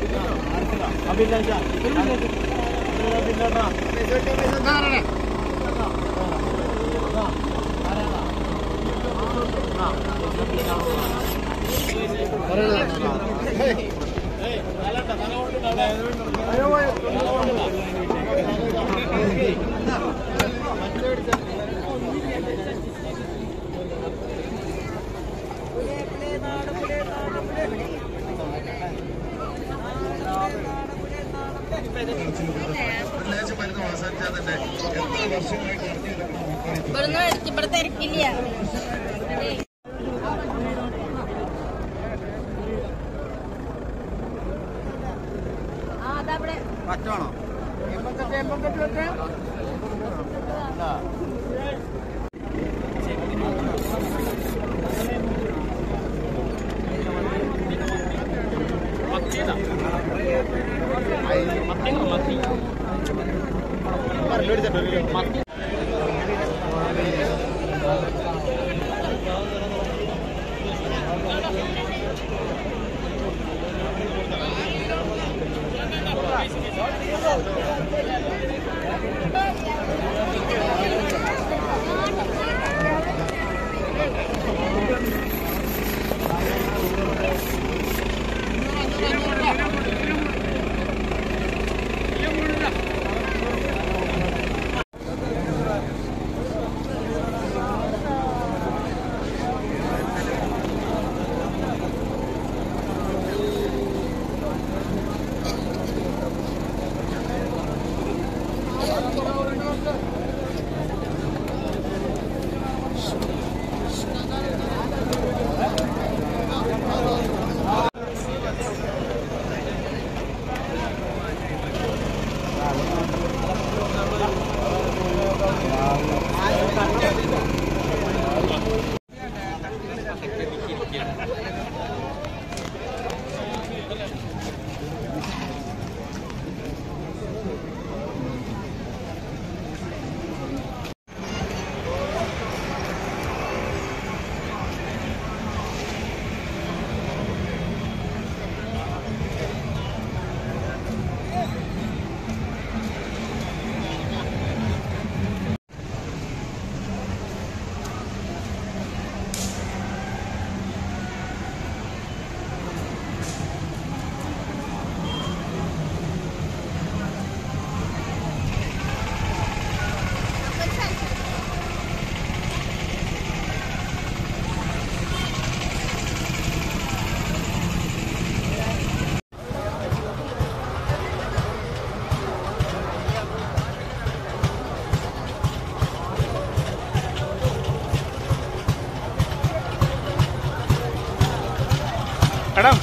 മറ്റേ വെള്ളിയാഴ്ച മരുന്ന് അവസാനിച്ചാൽ തന്നെ എത്ര വർഷങ്ങളായിട്ട് ഇവിടെ തിരക്കില്ല പറ്റാണോ എൺപത്തെട്ട് എൺപത്തെട്ട് വെക്കാം Canada. Mati nggak mati? Ntar lihat dulu mati. Madam